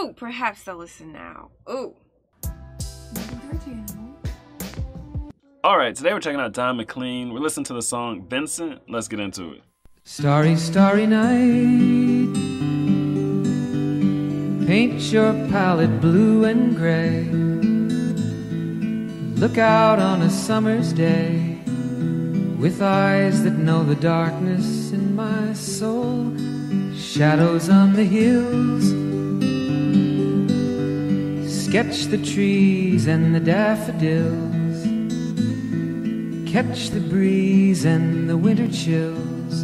oh, perhaps they'll listen now. Oh. All right, today we're checking out Don McLean. We're listening to the song Vincent. Let's get into it. Starry, starry night. Paint your palette blue and gray. Look out on a summer's day with eyes that know the darkness in my soul. Shadows on the hills. Sketch the trees and the daffodils. Catch the breeze and the winter chills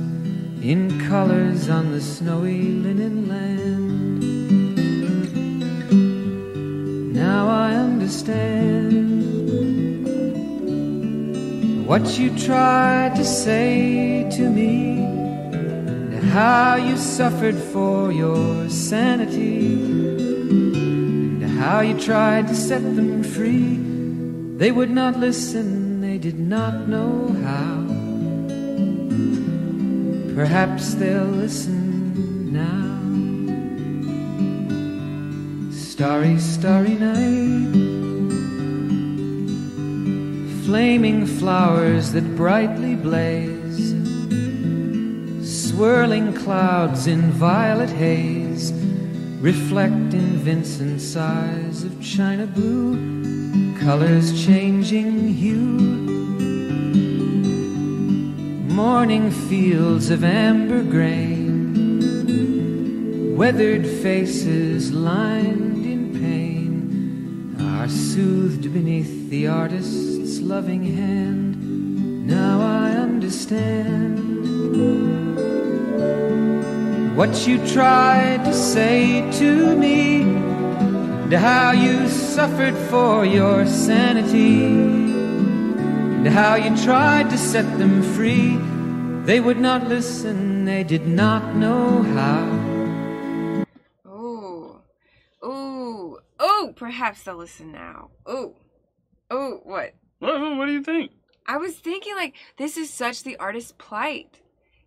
in colors on the snowy linen land. Now I understand what you tried to say to me, and how you suffered for your sanity, how you tried to set them free. They would not listen they did not know how. Perhaps they'll listen now. Starry, starry night. Flaming flowers that brightly blaze. Swirling clouds in violet haze reflect in Vincent's eyes of china blue, colors changing hue morning fields of amber grain, weathered faces lined in pain are soothed beneath the artist's loving hand. Now I understand what you tried to say to me, and how you suffered for your sanity and how you tried to set them free. They would not listen, they did not know how. Oh, oh, oh, perhaps they'll listen now. Oh, oh, what? What, what do you think? I was thinking, like, this is such the artist's plight,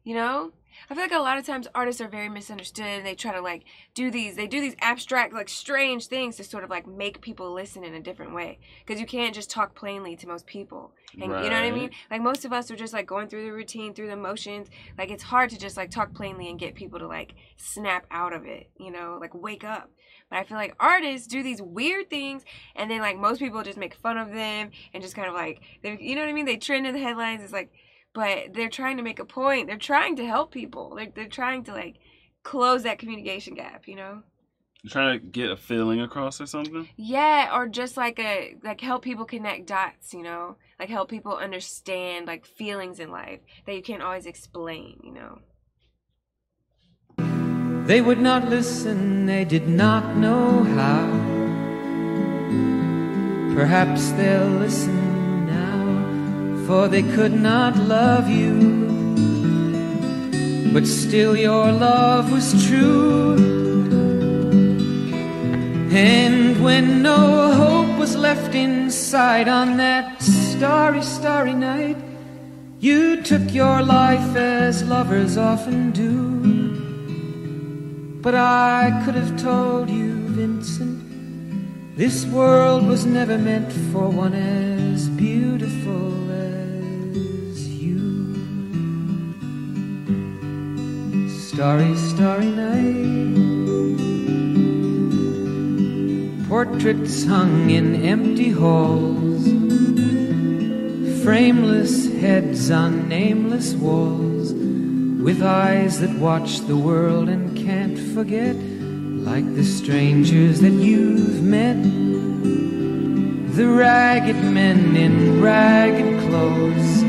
you know? I feel like a lot of times artists are very misunderstood and they try to like do these they do these abstract like strange things to sort of like make people listen in a different way. Because you can't just talk plainly to most people. And right. you know what I mean? Like most of us are just like going through the routine through the motions. Like it's hard to just like talk plainly and get people to like snap out of it you know like wake up. But I feel like artists do these weird things and then like most people just make fun of them and just kind of like they you know what I mean? They trend in the headlines. It's like but they're trying to make a point. They're trying to help people. They're, they're trying to like close that communication gap, you know? You're trying to get a feeling across or something? Yeah, or just like a like help people connect dots, you know? Like help people understand like feelings in life that you can't always explain, you know. They would not listen, they did not know how. Perhaps they'll listen for they could not love you. But still, your love was true. And when no hope was left inside on that starry, starry night, you took your life as lovers often do. But I could have told you, Vincent, this world was never meant for one as beautiful starry, starry night. Portraits hung in empty halls, frameless heads on nameless walls, with eyes that watch the world and can't forget, like the strangers that you've met. The ragged men in ragged clothes.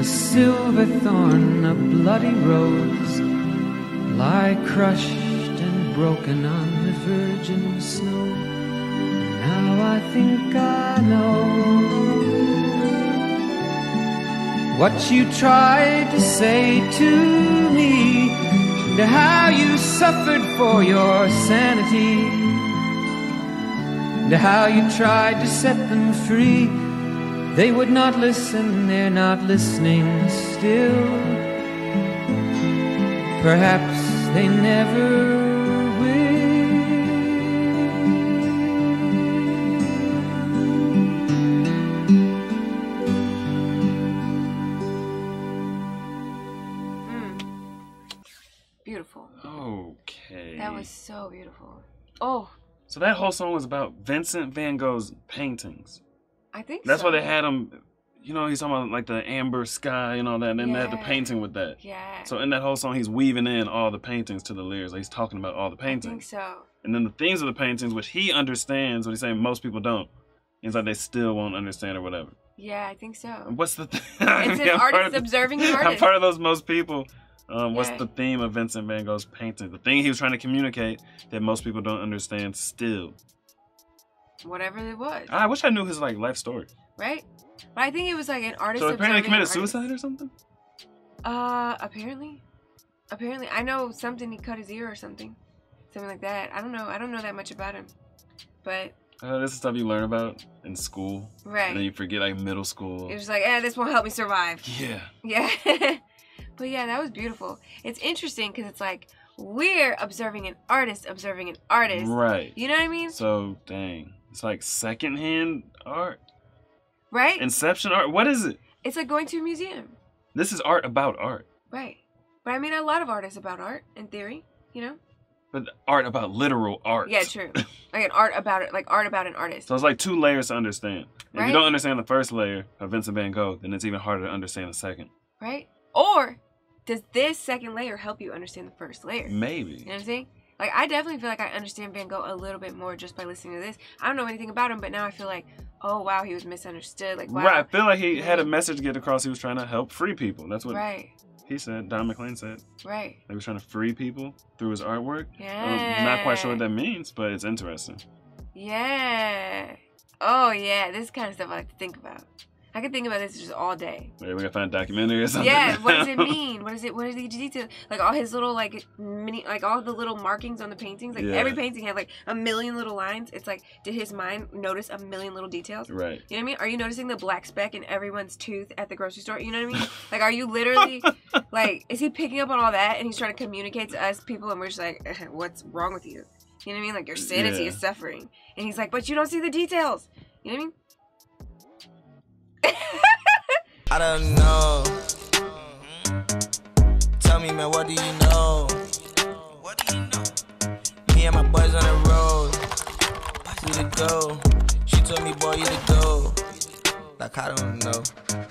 A silver thorn, a bloody rose, lie crushed and broken on the virgin snow. Now I think I know what you tried to say to me, and how you suffered for your sanity, and how you tried to set them free they would not listen, they're not listening still. Perhaps they never mm. Beautiful. Okay. That was so beautiful. Oh. So that whole song was about Vincent Van Gogh's paintings. I think That's so. why they had him you know, he's talking about like the amber sky and all that, and then they had the painting with that. Yeah. So in that whole song, he's weaving in all the paintings to the lyrics. Like he's talking about all the paintings. I think so. and then the themes of the paintings, which he understands, what he's saying most people don't. He's like they still won't understand or whatever. Yeah, I think so. What's the? Th- It's an I'm artist the- observing an I'm part of those most people. Um, what's Yeah. the theme of Vincent Van Gogh's painting? The thing he was trying to communicate that most people don't understand still. Whatever it was, I wish I knew his like life story. right? But I think it was like an artist. So apparently he committed suicide or something. Uh, apparently, apparently, I know something. He cut his ear or something, something like that. I don't know. I don't know that much about him, but Uh, this is stuff you learn about in school, and then right. you forget like middle school. It was like, eh, this won't help me survive. Yeah. Yeah. but yeah, that was beautiful. It's interesting because it's like we're observing an artist, observing an artist. Right. You know what I mean? So dang, it's like secondhand art, Right? inception art. What is it? it's like going to a museum. This is art about art, Right. But I mean, a lot of art is about art in theory, you know? but art about literal art. Yeah, true. like an art about it, like art about an artist. So it's like two layers to understand. If Right. you don't understand the first layer of Vincent Van Gogh, then it's even harder to understand the second. right? Or does this second layer help you understand the first layer? Maybe. You know what I'm saying? Like I definitely feel like I understand Van Gogh a little bit more just by listening to this. I don't know anything about him, but now I feel like, oh wow, he was misunderstood. Like wow, Right. I feel like he had a message to get across. He was trying to help free people. That's what right, he said. Don McLean said. right, He was trying to free people through his artwork. yeah. I'm not quite sure what that means, but it's interesting. Yeah. Oh yeah, this kind of stuff I like to think about. I could think about this just all day. Maybe we can find a documentary or something. Yeah, what does it mean? What is it? What is the detail? Like all his little like mini, like all the little markings on the paintings. Like Yeah. every painting had like a million little lines. It's like, did his mind notice a million little details? Right. You know what I mean? Are you noticing the black speck in everyone's tooth at the grocery store? You know what I mean? Like, are you literally like, is he picking up on all that and he's trying to communicate to us people and we're just like, "Eh, what's wrong with you? You know what I mean? Like your sanity Yeah. is suffering, and he's like, but you don't see the details. You know what I mean? I don't know. Tell me, man, what do you know? What do you know? Me and my boys on the road. We to go. She told me, boy, you to go. Like, I don't know. But I don't